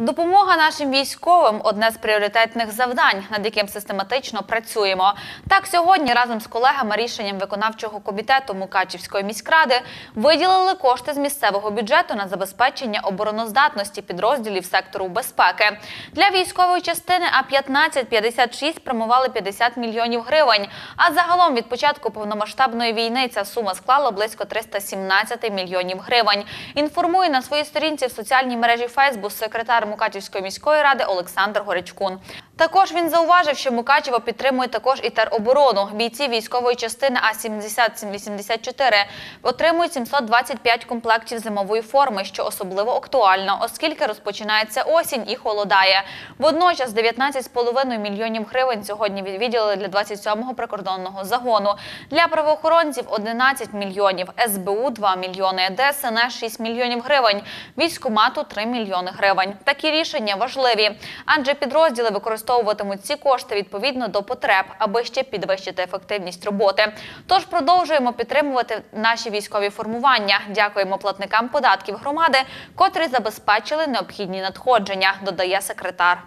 Допомога нашим військовим одне з пріоритетних завдань, над яким систематично працюємо. Так, сьогодні разом з колегами рішенням виконавчого комітету Мукачівської міськради виділили кошти з місцевого бюджету на забезпечення обороноздатності підрозділів сектору безпеки. Для військової частини А-15-56 спрямували 50 мільйонів гривень. А загалом від початку повномасштабної війни ця сума склала близько 317 мільйонів гривень. Інформує на своїй сторінці в соціальній мережі Фейсбук секретар Мукачівської міської ради Олександр Горячкун. Також він зауважив, що Мукачево підтримує також і тероборону. Бійці військової частини А-70-84 отримують 725 комплектів зимової форми, що особливо актуально, оскільки розпочинається осінь і холодає. Водночас 19,5 мільйонів гривень сьогодні відділили для 27-го прикордонного загону. Для правоохоронців 11 мільйонів, СБУ 2 мільйони, ДСНС 6 мільйонів гривень, військомату 3 мільйони гривень. Такі рішення важливі, адже підрозділи використовуватимуть ці кошти відповідно до потреб, аби ще підвищити ефективність роботи. Тож продовжуємо підтримувати наші військові формування. Дякуємо платникам податків громади, котрі забезпечили необхідні надходження, додає секретар.